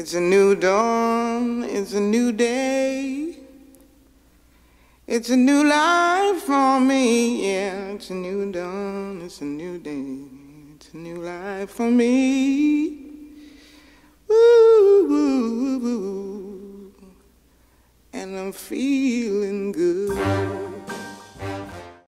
It's a new dawn, it's a new day. It's a new life for me, yeah. It's a new dawn, it's a new day. It's a new life for me. Ooh, ooh, ooh. And I'm feeling good.